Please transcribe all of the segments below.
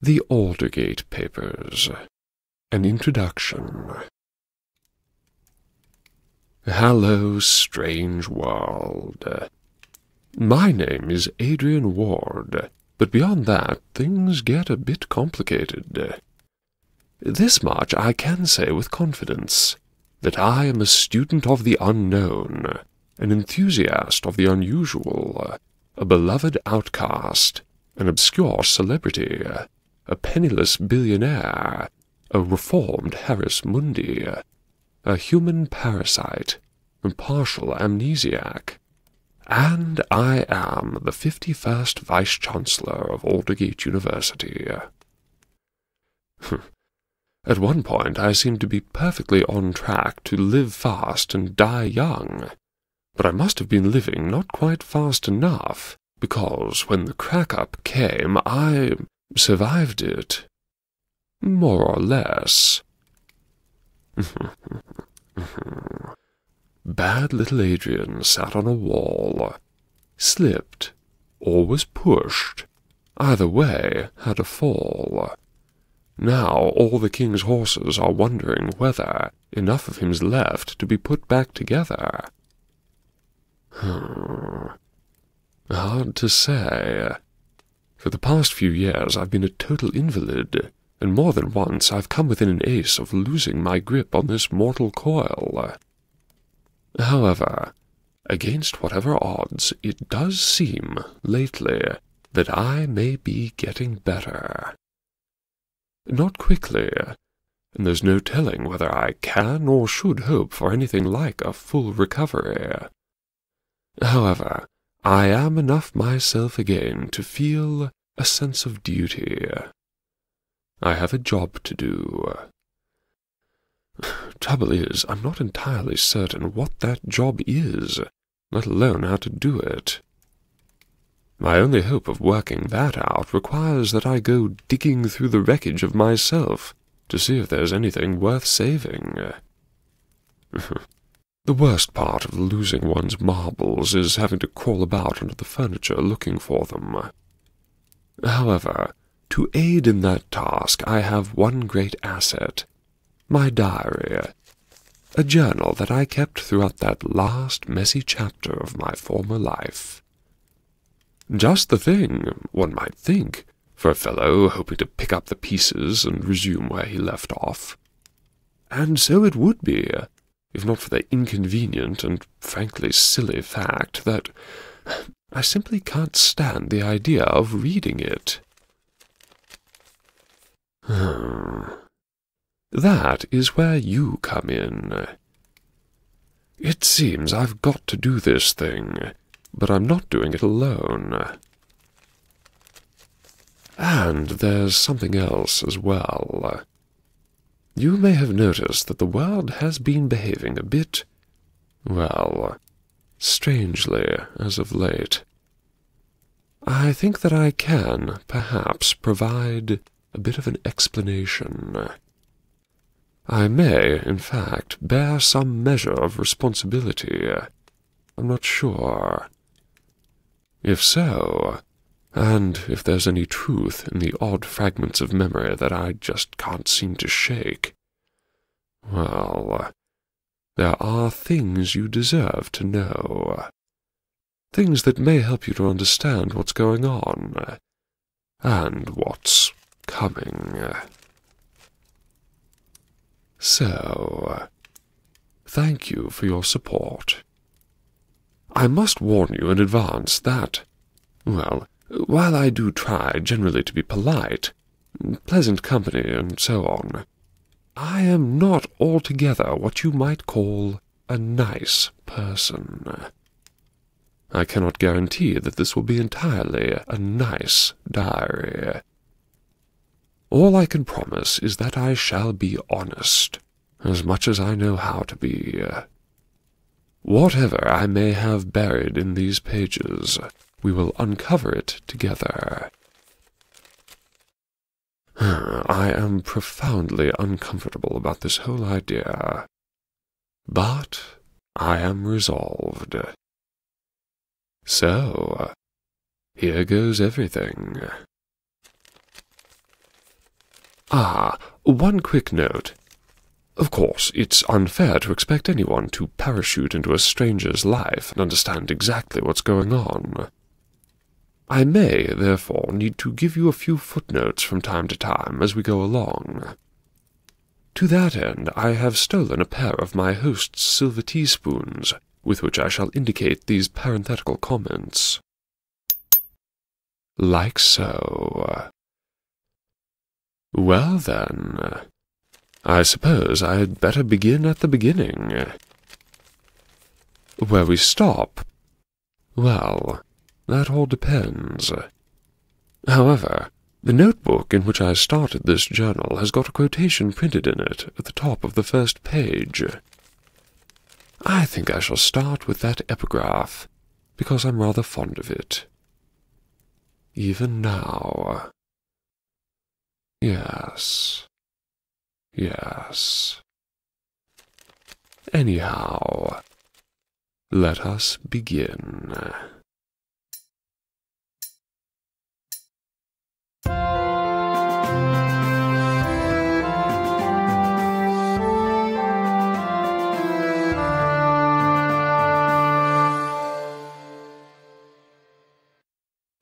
The Aldergate Papers. An Introduction. Hello, strange world. My name is Adrian Ward, but beyond that, things get a bit complicated. This much I can say with confidence, that I am a student of the unknown, an enthusiast of the unusual, a beloved outcast, an obscure celebrity, a penniless billionaire, a reformed Harris Mundi, a human parasite, a partial amnesiac, and I am the fifty-first Vice-Chancellor of Aldergate University. At one point I seemed to be perfectly on track to live fast and die young, but I must have been living not quite fast enough, because when the crack-up came I survived it. More or less. Bad little Adrian sat on a wall, slipped, or was pushed. Either way, had a fall. Now all the king's horses are wondering whether enough of him's left to be put back together. Hmm. Hard to say. For the past few years I've been a total invalid, and more than once I've come within an ace of losing my grip on this mortal coil. However, against whatever odds, it does seem, lately, that I may be getting better. Not quickly, and there's no telling whether I can or should hope for anything like a full recovery. However, I am enough myself again to feel a sense of duty. I have a job to do. Trouble is, I'm not entirely certain what that job is, let alone how to do it. My only hope of working that out requires that I go digging through the wreckage of myself to see if there's anything worth saving. The worst part of losing one's marbles is having to crawl about under the furniture looking for them. However, to aid in that task I have one great asset, my diary, a journal that I kept throughout that last messy chapter of my former life. Just the thing, one might think, for a fellow hoping to pick up the pieces and resume where he left off. And so it would be, if not for the inconvenient and frankly silly fact that I simply can't stand the idea of reading it. that is where you come in. It seems I've got to do this thing, but I'm not doing it alone. And there's something else as well. You may have noticed that the world has been behaving a bit, well, strangely as of late. I think that I can, perhaps, provide a bit of an explanation. I may, in fact, bear some measure of responsibility. I'm not sure. If so, and if there's any truth in the odd fragments of memory that I just can't seem to shake, well, uh, there are things you deserve to know. Things that may help you to understand what's going on, uh, and what's coming. So, uh, thank you for your support. I must warn you in advance that, well, while I do try generally to be polite, pleasant company, and so on, I am not altogether what you might call a nice person. I cannot guarantee that this will be entirely a nice diary. All I can promise is that I shall be honest, as much as I know how to be. Whatever I may have buried in these pages, we will uncover it together. I am profoundly uncomfortable about this whole idea, but I am resolved. So, here goes everything. Ah, one quick note. Of course, it's unfair to expect anyone to parachute into a stranger's life and understand exactly what's going on. I may, therefore, need to give you a few footnotes from time to time as we go along. To that end, I have stolen a pair of my host's silver teaspoons, with which I shall indicate these parenthetical comments. Like so. Well, then, I suppose I had better begin at the beginning. Where we stop? Well, that all depends. However, the notebook in which I started this journal has got a quotation printed in it at the top of the first page. I think I shall start with that epigraph, because I'm rather fond of it. Even now. Yes. Yes. Anyhow, let us begin.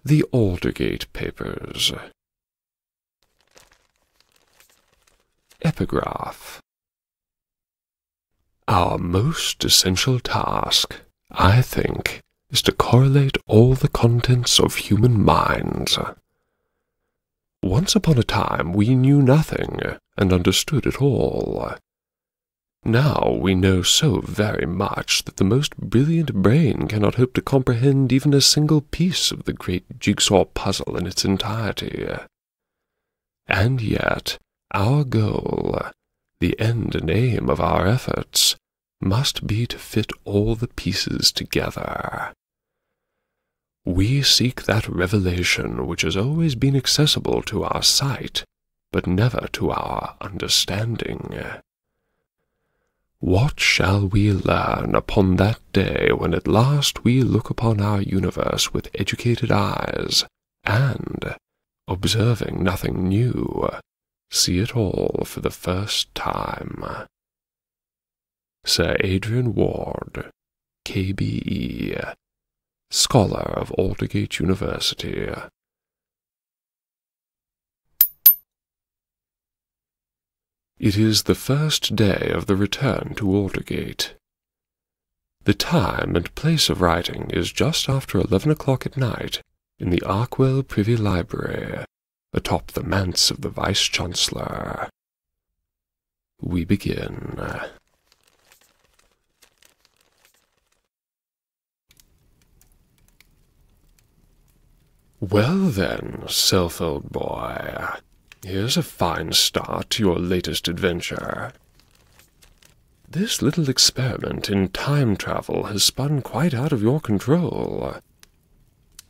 The Aldergate Papers Epigraph Our most essential task, I think, is to correlate all the contents of human minds. Once upon a time we knew nothing and understood it all. Now we know so very much that the most brilliant brain cannot hope to comprehend even a single piece of the great jigsaw puzzle in its entirety. And yet, our goal, the end and aim of our efforts, must be to fit all the pieces together. We seek that revelation which has always been accessible to our sight, but never to our understanding. What shall we learn upon that day when at last we look upon our universe with educated eyes, and, observing nothing new, see it all for the first time? Sir Adrian Ward, K.B.E scholar of Aldergate University. It is the first day of the return to Aldergate. The time and place of writing is just after eleven o'clock at night in the Arkwell Privy Library, atop the manse of the Vice-Chancellor. We begin. Well then, Self, old boy, here's a fine start to your latest adventure. This little experiment in time travel has spun quite out of your control.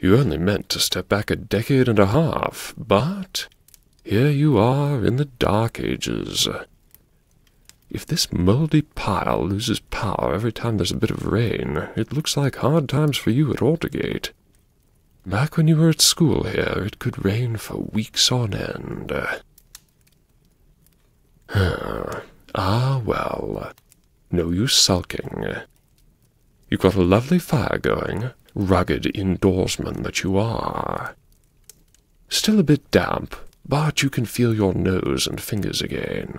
You only meant to step back a decade and a half, but here you are in the Dark Ages. If this mouldy pile loses power every time there's a bit of rain, it looks like hard times for you at Aldergate. Back when you were at school here, it could rain for weeks on end. ah, well, no use sulking. You've got a lovely fire going, rugged indoorsman that you are. Still a bit damp, but you can feel your nose and fingers again.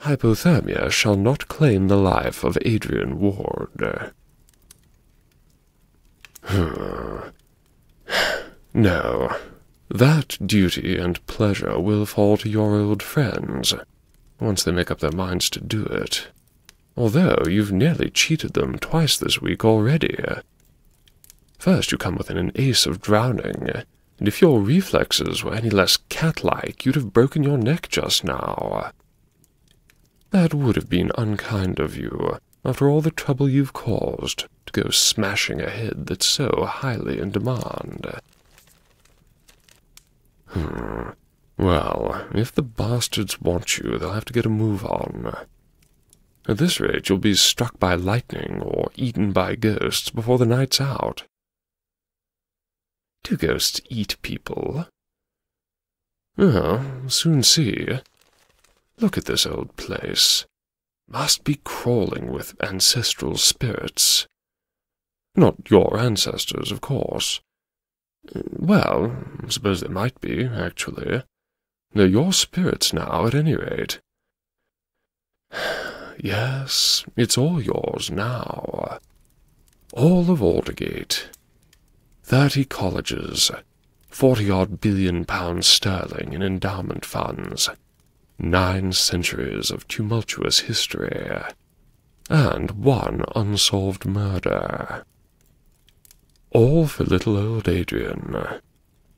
Hypothermia shall not claim the life of Adrian Ward. No, that duty and pleasure will fall to your old friends, once they make up their minds to do it. Although you've nearly cheated them twice this week already. First you come within an ace of drowning, and if your reflexes were any less cat-like, you'd have broken your neck just now. That would have been unkind of you, after all the trouble you've caused, to go smashing a head that's so highly in demand. Hmm. Well, if the bastards want you, they'll have to get a move on. At this rate, you'll be struck by lightning or eaten by ghosts before the night's out. Do ghosts eat people? Oh, soon see. Look at this old place. Must be crawling with ancestral spirits. Not your ancestors, of course. Well, suppose they might be, actually. They're your spirits now, at any rate. Yes, it's all yours now. All of Aldergate. Thirty colleges, forty-odd billion pounds sterling in endowment funds, nine centuries of tumultuous history, and one unsolved murder. All for little old Adrian.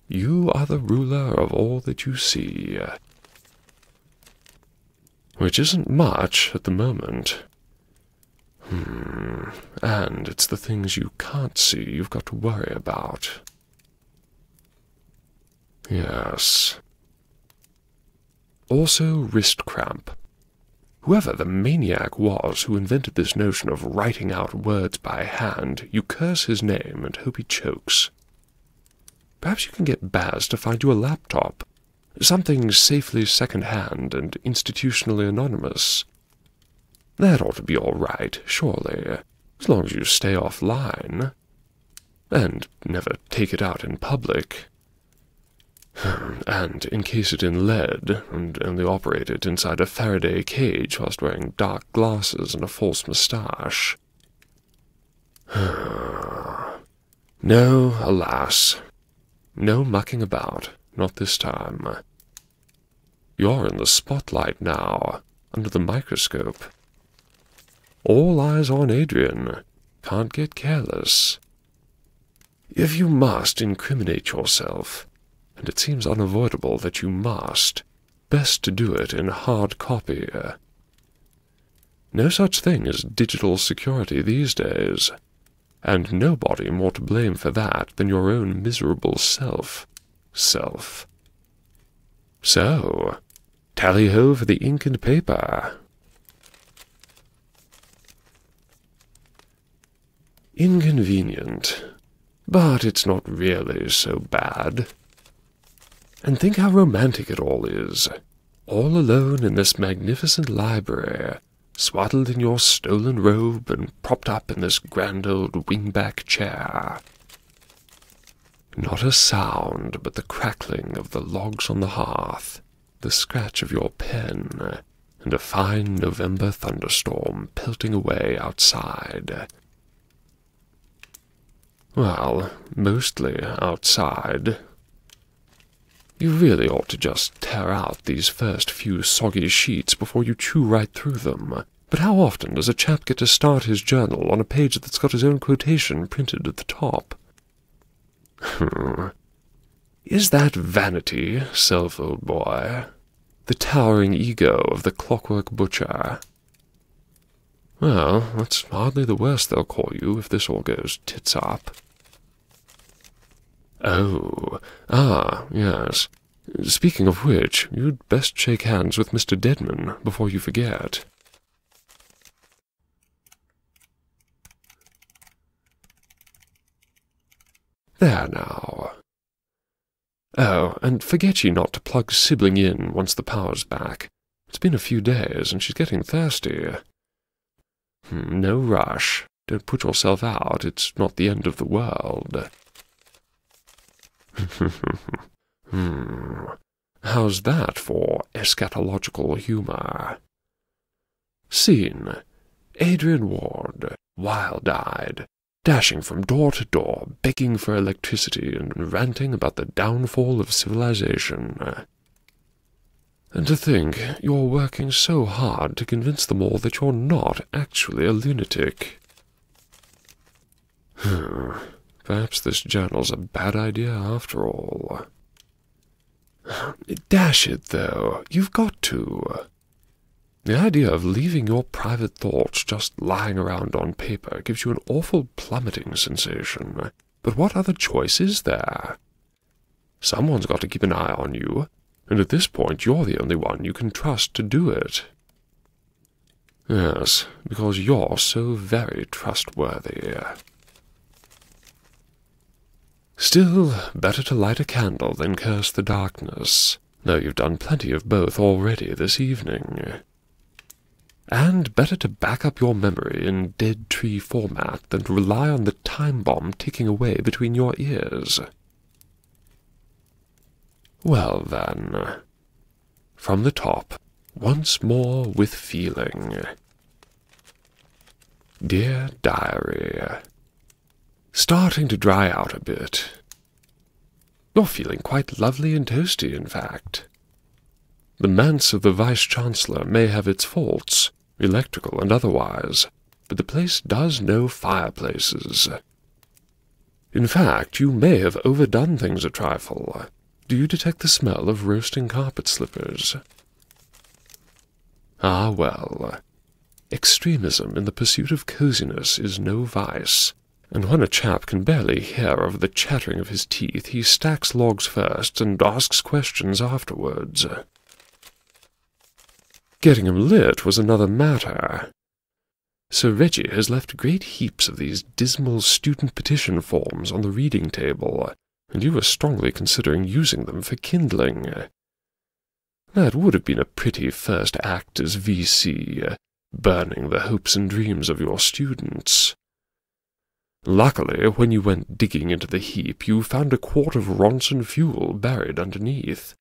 You are the ruler of all that you see. Which isn't much at the moment. Hmm, and it's the things you can't see you've got to worry about. Yes. Also wrist cramp. Whoever the maniac was who invented this notion of writing out words by hand, you curse his name and hope he chokes. Perhaps you can get Baz to find you a laptop. Something safely second-hand and institutionally anonymous. That ought to be all right, surely, as long as you stay offline. And never take it out in public. And encase it in lead, and only operate it inside a Faraday cage whilst wearing dark glasses and a false moustache. no, alas. No mucking about, not this time. You're in the spotlight now, under the microscope. All eyes on Adrian. Can't get careless. If you must incriminate yourself, and it seems unavoidable that you must. Best to do it in hard copy. No such thing as digital security these days, and nobody more to blame for that than your own miserable self. Self. So, tally-ho for the ink and paper. Inconvenient, but it's not really so bad. And think how romantic it all is. All alone in this magnificent library, swaddled in your stolen robe and propped up in this grand old wingback chair. Not a sound but the crackling of the logs on the hearth, the scratch of your pen, and a fine November thunderstorm pelting away outside. Well, mostly outside, you really ought to just tear out these first few soggy sheets before you chew right through them. But how often does a chap get to start his journal on a page that's got his own quotation printed at the top? Hmm. Is that vanity, self, old boy? The towering ego of the clockwork butcher? Well, that's hardly the worst they'll call you if this all goes tits up. Oh, ah, yes. Speaking of which, you'd best shake hands with Mr. Deadman before you forget. There now. Oh, and forget ye not to plug Sibling in once the power's back. It's been a few days, and she's getting thirsty. Hmm, no rush. Don't put yourself out. It's not the end of the world. Hmm. How's that for eschatological humor? Scene. Adrian Ward, wild-eyed, dashing from door to door, begging for electricity and ranting about the downfall of civilization. And to think you're working so hard to convince them all that you're not actually a lunatic. Perhaps this journal's a bad idea after all. Dash it, though, you've got to. The idea of leaving your private thoughts just lying around on paper gives you an awful plummeting sensation. But what other choice is there? Someone's got to keep an eye on you, and at this point you're the only one you can trust to do it. Yes, because you're so very trustworthy. Still, better to light a candle than curse the darkness. though you've done plenty of both already this evening. And better to back up your memory in dead tree format than to rely on the time bomb ticking away between your ears. Well then, from the top, once more with feeling. Dear Diary, starting to dry out a bit. You're feeling quite lovely and toasty, in fact. The manse of the Vice-Chancellor may have its faults, electrical and otherwise, but the place does know fireplaces. In fact, you may have overdone things a trifle. Do you detect the smell of roasting carpet slippers? Ah, well, extremism in the pursuit of coziness is no vice, and when a chap can barely hear over the chattering of his teeth, he stacks logs first and asks questions afterwards. Getting him lit was another matter. Sir Reggie has left great heaps of these dismal student petition forms on the reading table, and you were strongly considering using them for kindling. That would have been a pretty first act as VC, burning the hopes and dreams of your students. Luckily, when you went digging into the heap, you found a quart of Ronson fuel buried underneath.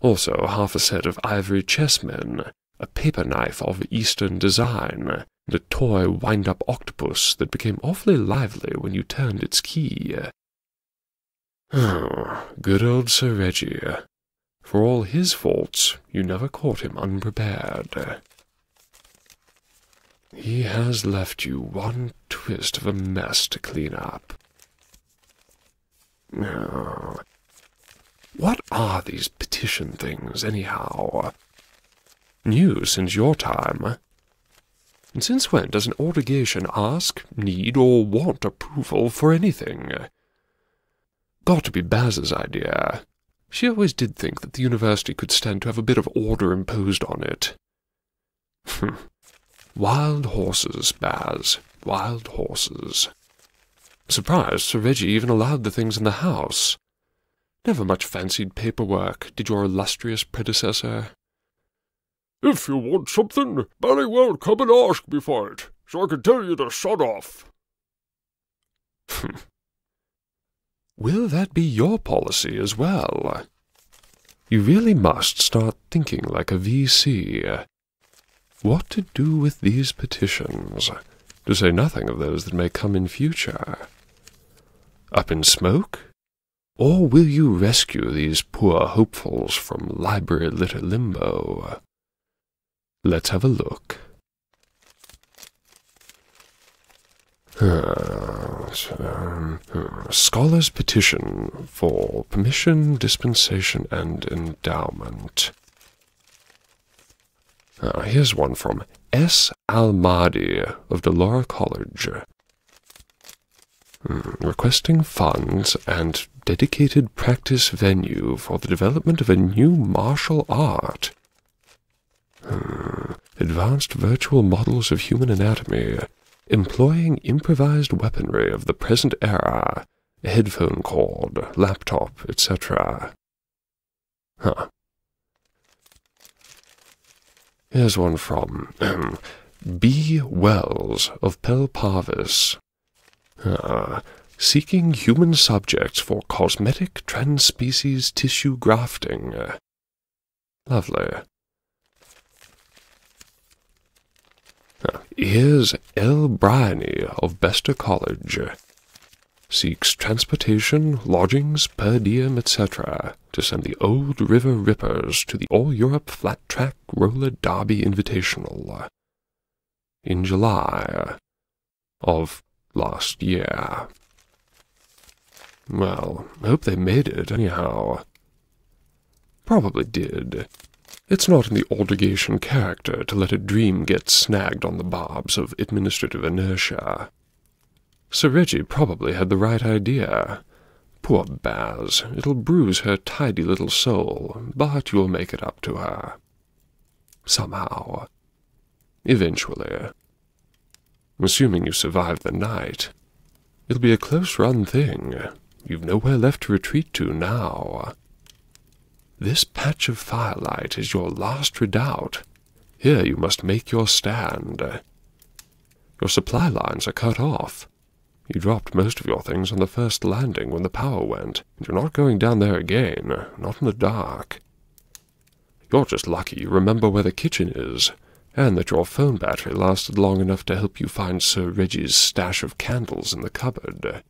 Also half a set of ivory chessmen, a paper knife of Eastern design, and a toy wind-up octopus that became awfully lively when you turned its key. Oh, good old Sir Reggie. For all his faults, you never caught him unprepared. He has left you one twist of a mess to clean up. Now, what are these petition things, anyhow? New since your time. And since when does an Aldergatian ask, need, or want approval for anything? Got to be Baz's idea. She always did think that the university could stand to have a bit of order imposed on it. Hmm. Wild horses, Baz. Wild horses. Surprised Sir Reggie even allowed the things in the house. Never much fancied paperwork, did your illustrious predecessor. If you want something, very well come and ask me for it, so I can tell you to shut off. Will that be your policy as well? You really must start thinking like a VC what to do with these petitions, to say nothing of those that may come in future. Up in smoke? Or will you rescue these poor hopefuls from library litter limbo? Let's have a look. Uh, Scholars Petition for Permission, Dispensation, and Endowment. Here's one from S. Al-Mahdi of Delora College. Hmm, requesting funds and dedicated practice venue for the development of a new martial art. Hmm, advanced virtual models of human anatomy, employing improvised weaponry of the present era, headphone cord, laptop, etc. Huh. Here's one from um, B. Wells of Pelparvis. Uh, seeking human subjects for cosmetic transspecies tissue grafting. lovely. Uh, here's L. Bryony of Bester College seeks transportation, lodgings, per diem, etc., to send the Old River Rippers to the All Europe Flat Track Roller Derby Invitational in July of last year. Well, hope they made it, anyhow. Probably did. It's not in the Aldergatian character to let a dream get snagged on the barbs of administrative inertia. Sir Reggie probably had the right idea. Poor Baz, it'll bruise her tidy little soul, but you'll make it up to her. Somehow. Eventually. Assuming you survive the night. It'll be a close-run thing. You've nowhere left to retreat to now. This patch of firelight is your last redoubt. Here you must make your stand. Your supply lines are cut off. You dropped most of your things on the first landing when the power went, and you're not going down there again, not in the dark. You're just lucky you remember where the kitchen is, and that your phone battery lasted long enough to help you find Sir Reggie's stash of candles in the cupboard.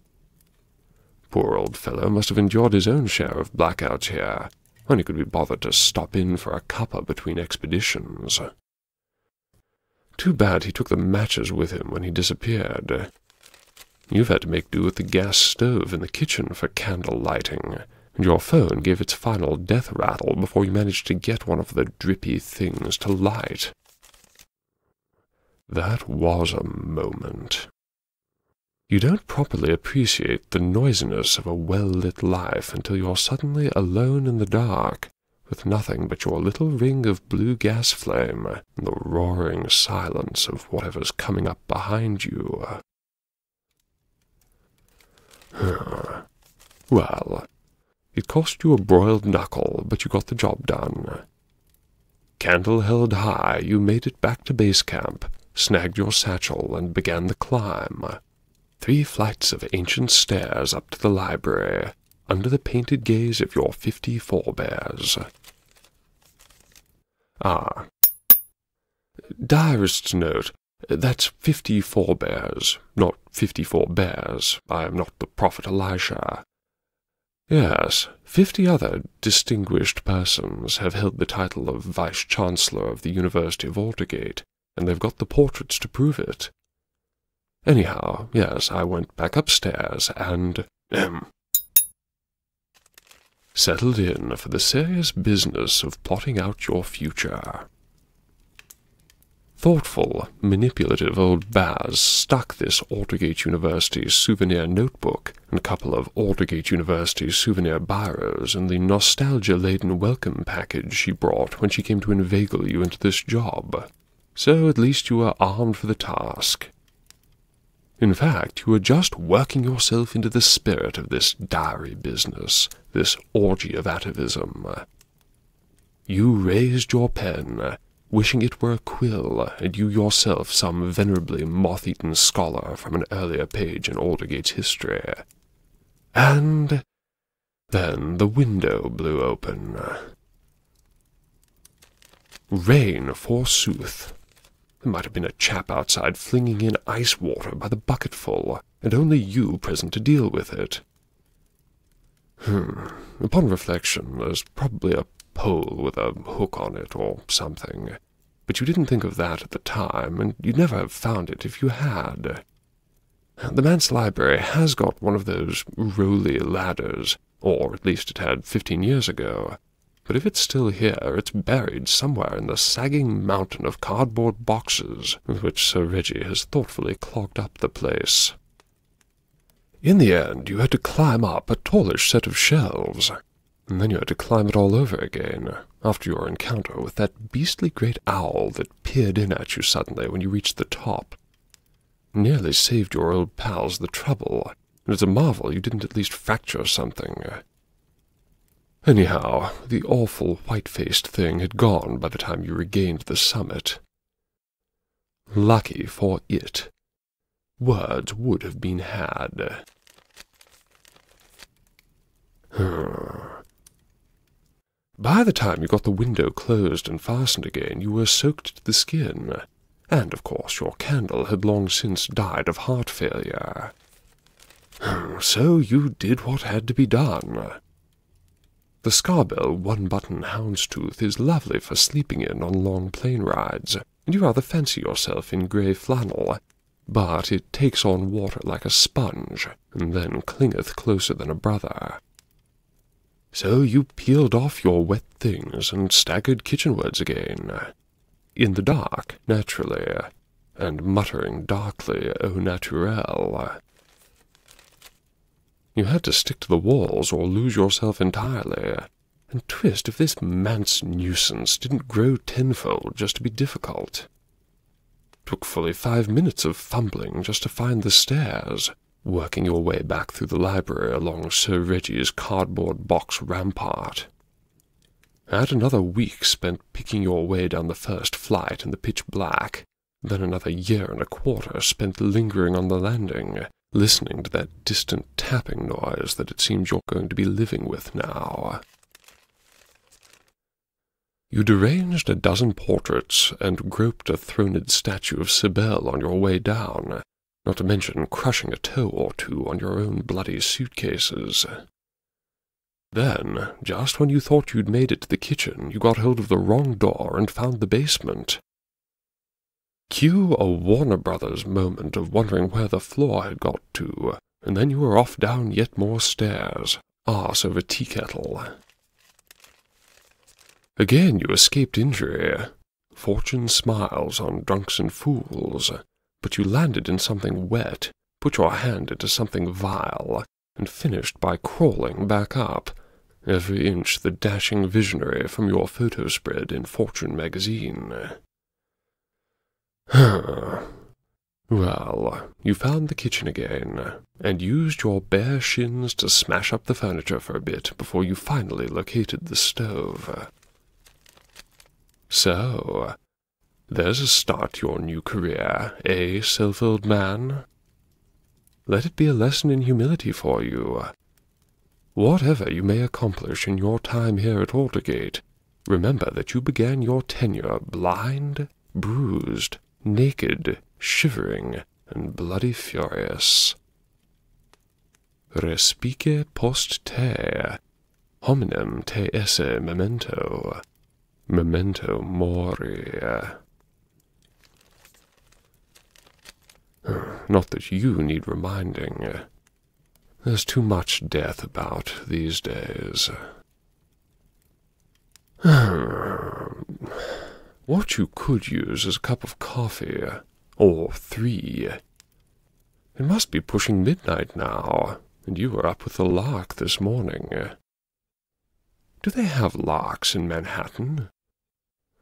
Poor old fellow must have endured his own share of blackouts here, when he could be bothered to stop in for a cuppa between expeditions. Too bad he took the matches with him when he disappeared. You've had to make do with the gas stove in the kitchen for candle lighting, and your phone gave its final death rattle before you managed to get one of the drippy things to light. That was a moment. You don't properly appreciate the noisiness of a well-lit life until you're suddenly alone in the dark, with nothing but your little ring of blue gas flame and the roaring silence of whatever's coming up behind you. Well, it cost you a broiled knuckle, but you got the job done. Candle held high, you made it back to base camp, snagged your satchel, and began the climb. Three flights of ancient stairs up to the library, under the painted gaze of your fifty forebears. Ah. Diarist's note. That's fifty forebears, not fifty-four bears. I am not the prophet Elisha. Yes, fifty other distinguished persons have held the title of Vice-Chancellor of the University of Aldergate, and they've got the portraits to prove it. Anyhow, yes, I went back upstairs and, um, settled in for the serious business of plotting out your future. Thoughtful, manipulative old Baz stuck this Aldergate University souvenir notebook and a couple of Aldergate University souvenir biros in the nostalgia-laden welcome package she brought when she came to inveigle you into this job. So at least you were armed for the task. In fact, you were just working yourself into the spirit of this diary business, this orgy of atavism. You raised your pen, wishing it were a quill, and you yourself some venerably moth-eaten scholar from an earlier page in Aldergate's history. And then the window blew open. Rain, forsooth. There might have been a chap outside flinging in ice water by the bucketful, and only you present to deal with it. Hmm. Upon reflection, there's probably a pole with a hook on it or something. But you didn't think of that at the time, and you'd never have found it if you had. The manse library has got one of those roly ladders, or at least it had fifteen years ago, but if it's still here, it's buried somewhere in the sagging mountain of cardboard boxes with which Sir Reggie has thoughtfully clogged up the place. In the end, you had to climb up a tallish set of shelves, and then you had to climb it all over again, after your encounter with that beastly great owl that peered in at you suddenly when you reached the top. Nearly saved your old pals the trouble, and it's a marvel you didn't at least fracture something. Anyhow, the awful white-faced thing had gone by the time you regained the summit. Lucky for it. Words would have been had. Hmm. By the time you got the window closed and fastened again, you were soaked to the skin, and of course your candle had long since died of heart failure. Hmm, so you did what had to be done. The Scarbell one-button houndstooth is lovely for sleeping in on long plane rides, and you rather fancy yourself in grey flannel, but it takes on water like a sponge, and then clingeth closer than a brother. So you peeled off your wet things and staggered kitchenwards again, in the dark, naturally, and muttering darkly au naturel. You had to stick to the walls or lose yourself entirely. And twist if this manse nuisance didn't grow tenfold just to be difficult. Took fully five minutes of fumbling just to find the stairs, working your way back through the library along Sir Reggie's cardboard box rampart. Add another week spent picking your way down the first flight in the pitch black, then another year and a quarter spent lingering on the landing, listening to that distant tapping noise that it seems you're going to be living with now. You deranged a dozen portraits and groped a throned statue of Cybele on your way down, not to mention crushing a toe or two on your own bloody suitcases. Then, just when you thought you'd made it to the kitchen, you got hold of the wrong door and found the basement. Cue a Warner Brothers moment of wondering where the floor had got to, and then you were off down yet more stairs, arse over tea kettle. Again you escaped injury. Fortune smiles on drunks and fools, but you landed in something wet, put your hand into something vile, and finished by crawling back up, every inch the dashing visionary from your photo spread in Fortune magazine. well, you found the kitchen again, and used your bare shins to smash up the furniture for a bit before you finally located the stove. So, there's a start your new career, eh, self-old man? Let it be a lesson in humility for you. Whatever you may accomplish in your time here at Aldergate, remember that you began your tenure blind, bruised, naked, shivering, and bloody furious. Respice post te, hominem te esse memento. Memento mori. Not that you need reminding. There's too much death about these days. what you could use is a cup of coffee, or three. It must be pushing midnight now, and you were up with the lark this morning. Do they have larks in Manhattan?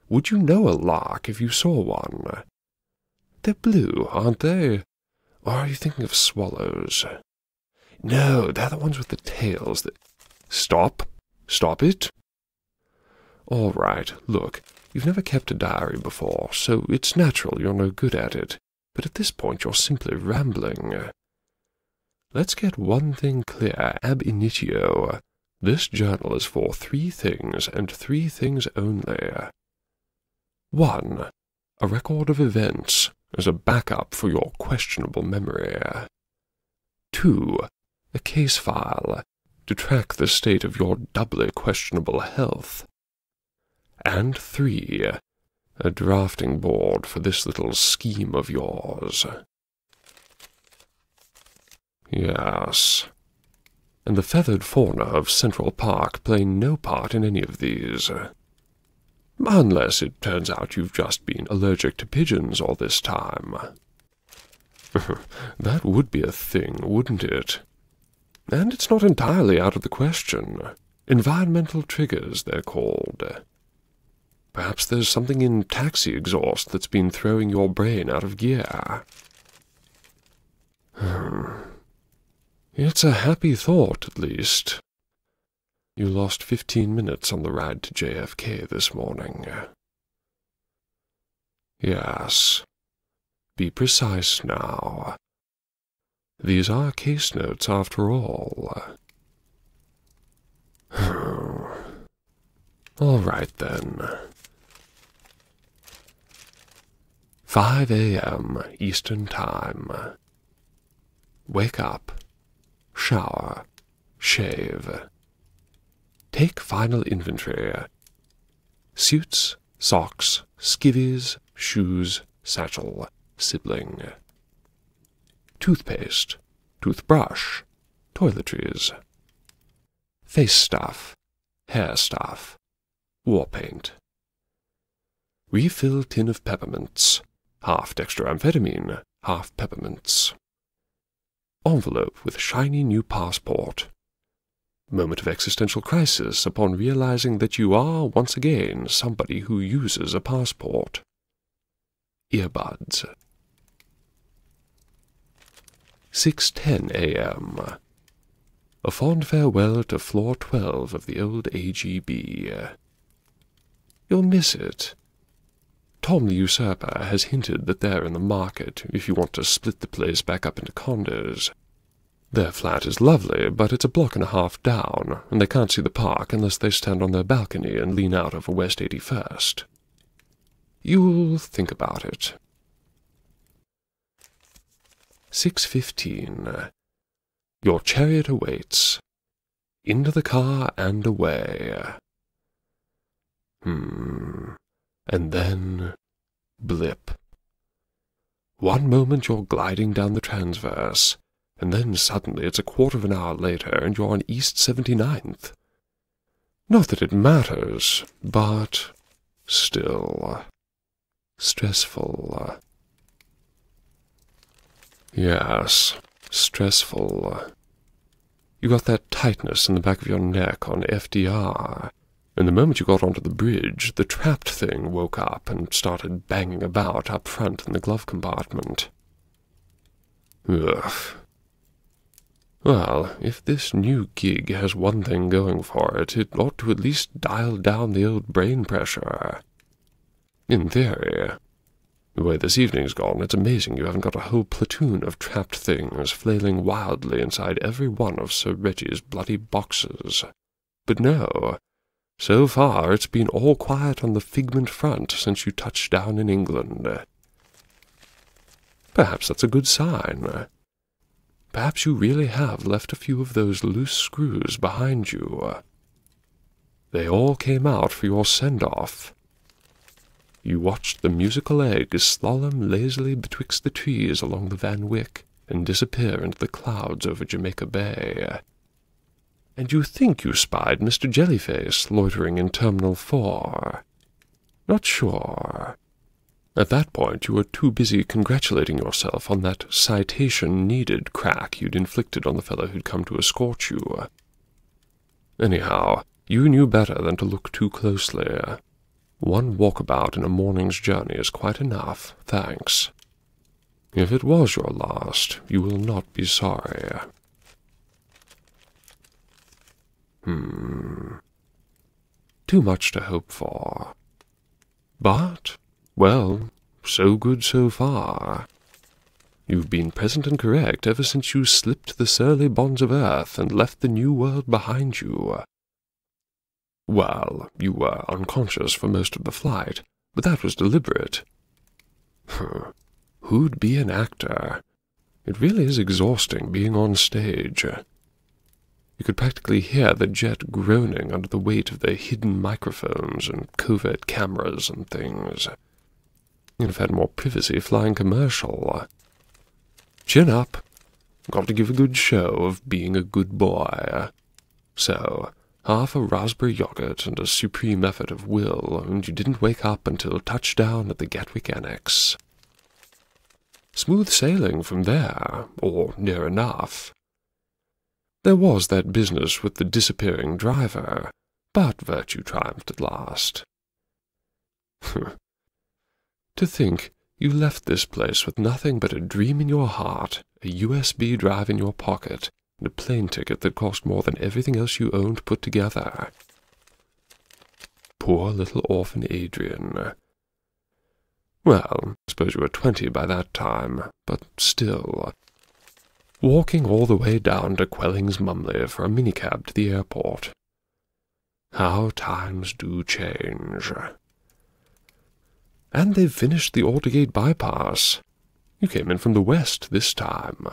Would you know a lark if you saw one? They're blue, aren't they? Or are you thinking of swallows? No, they're the ones with the tails that... Stop. Stop it. All right, look, you've never kept a diary before, so it's natural you're no good at it. But at this point you're simply rambling. Let's get one thing clear ab initio. This journal is for three things, and three things only. 1. A record of events as a backup for your questionable memory. 2. A case file to track the state of your doubly questionable health. And 3. A drafting board for this little scheme of yours. Yes. And the feathered fauna of Central Park play no part in any of these. Unless it turns out you've just been allergic to pigeons all this time. that would be a thing, wouldn't it? And it's not entirely out of the question. Environmental triggers, they're called. Perhaps there's something in taxi exhaust that's been throwing your brain out of gear. Hmm. it's a happy thought, at least. You lost fifteen minutes on the ride to JFK this morning. Yes. Be precise now. These are case notes after all. all right then. 5 a.m. Eastern Time. Wake up, shower, shave Take final inventory. Suits, socks, skivvies, shoes, satchel, sibling. Toothpaste, toothbrush, toiletries. Face stuff, hair stuff, war paint. Refill tin of peppermints, half dextroamphetamine, half peppermints. Envelope with shiny new passport moment of existential crisis upon realizing that you are once again somebody who uses a passport. Earbuds. 6.10 a.m. A fond farewell to floor 12 of the old AGB. You'll miss it. Tom the Usurper has hinted that they're in the market if you want to split the place back up into condos. Their flat is lovely, but it's a block and a half down, and they can't see the park unless they stand on their balcony and lean out over West 81st. You'll think about it. 6.15. Your chariot awaits. Into the car and away. Hmm. And then, blip. One moment you're gliding down the transverse, and then suddenly it's a quarter of an hour later and you're on East 79th. Not that it matters, but still uh, stressful. Uh, yes, stressful. Uh, you got that tightness in the back of your neck on FDR, and the moment you got onto the bridge, the trapped thing woke up and started banging about up front in the glove compartment. Ugh. Well, if this new gig has one thing going for it, it ought to at least dial down the old brain pressure. In theory. The way this evening's gone, it's amazing you haven't got a whole platoon of trapped things flailing wildly inside every one of Sir Reggie's bloody boxes. But no, so far, it's been all quiet on the figment front since you touched down in England. Perhaps that's a good sign. Perhaps you really have left a few of those loose screws behind you. They all came out for your send-off. You watched the musical egg slalom lazily betwixt the trees along the Van Wyck and disappear into the clouds over Jamaica Bay and you think you spied Mr. Jellyface loitering in Terminal 4. Not sure. At that point, you were too busy congratulating yourself on that citation-needed crack you'd inflicted on the fellow who'd come to escort you. Anyhow, you knew better than to look too closely. One walkabout in a morning's journey is quite enough, thanks. If it was your last, you will not be sorry. Hmm. Too much to hope for. But, well, so good so far. You've been present and correct ever since you slipped the surly bonds of earth and left the new world behind you. Well, you were unconscious for most of the flight, but that was deliberate. Who'd be an actor? It really is exhausting being on stage. You could practically hear the jet groaning under the weight of the hidden microphones and covert cameras and things. You'd have had more privacy flying commercial. Chin up. Got to give a good show of being a good boy. So, half a raspberry yogurt and a supreme effort of will, and you didn't wake up until touchdown at the Gatwick Annex. Smooth sailing from there, or near enough. There was that business with the disappearing driver, but virtue triumphed at last. to think you left this place with nothing but a dream in your heart, a USB drive in your pocket, and a plane ticket that cost more than everything else you owned put together. Poor little orphan Adrian. Well, I suppose you were twenty by that time, but still, walking all the way down to Quelling's Mumley for a minicab to the airport. How times do change. And they've finished the Aldergate bypass. You came in from the west this time.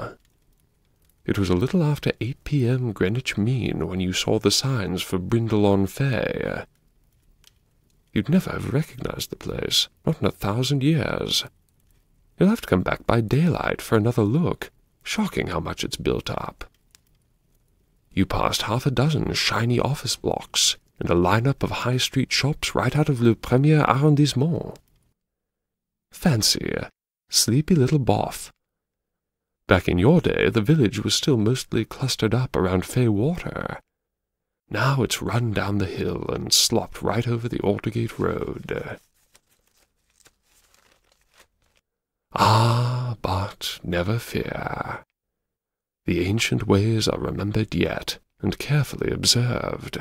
It was a little after 8 p.m. Greenwich Mean when you saw the signs for Brindle on Fay. You'd never have recognized the place, not in a thousand years. You'll have to come back by daylight for another look. Shocking how much it's built up. You passed half a dozen shiny office blocks and a lineup of high street shops right out of Le Premier Arrondissement. Fancy, sleepy little boff. Back in your day, the village was still mostly clustered up around Fay Water. Now it's run down the hill and slopped right over the Aldergate Road. Ah, but never fear. The ancient ways are remembered yet, and carefully observed.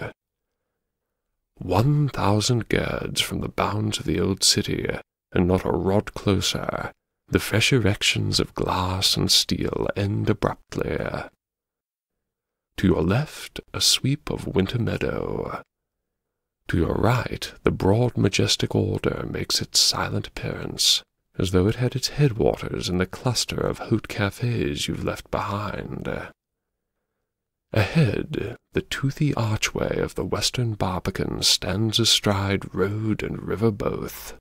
one thousand girds from the bounds of the old city, and not a rod closer, the fresh erections of glass and steel end abruptly. To your left, a sweep of winter meadow. To your right, the broad, majestic Alder makes its silent appearance, as though it had its headwaters in the cluster of haute cafes you've left behind. Ahead, the toothy archway of the western Barbican stands astride road and river both.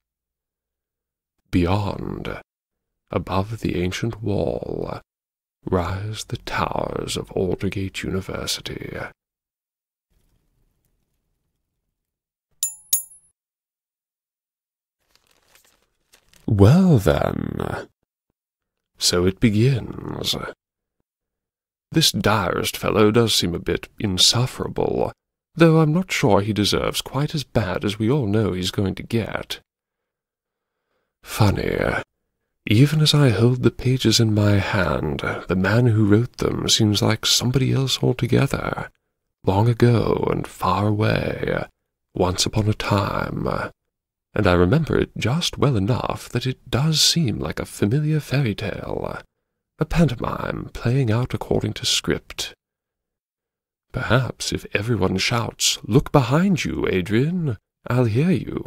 Beyond, above the ancient wall, rise the towers of Aldergate University. Well then, so it begins. This diarist fellow does seem a bit insufferable, though I'm not sure he deserves quite as bad as we all know he's going to get. Funny, even as I hold the pages in my hand, the man who wrote them seems like somebody else altogether, long ago and far away, once upon a time, and I remember it just well enough that it does seem like a familiar fairy tale, a pantomime playing out according to script. Perhaps if everyone shouts, Look behind you, Adrian, I'll hear you,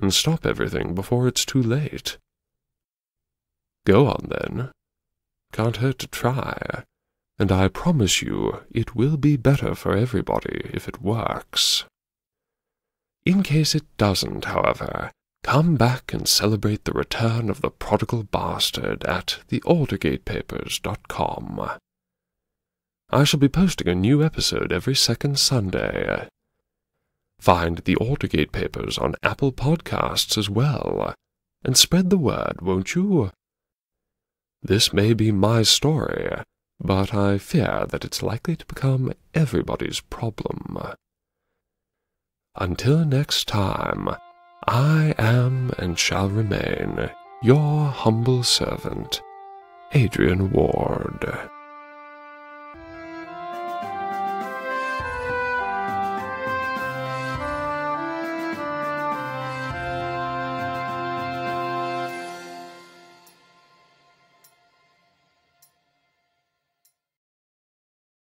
and stop everything before it's too late. Go on, then. Can't hurt to try, and I promise you it will be better for everybody if it works. In case it doesn't, however, come back and celebrate the return of the prodigal bastard at thealdergatepapers.com. I shall be posting a new episode every second Sunday. Find the Aldergate Papers on Apple Podcasts as well, and spread the word, won't you? This may be my story, but I fear that it's likely to become everybody's problem. Until next time, I am and shall remain your humble servant, Adrian Ward.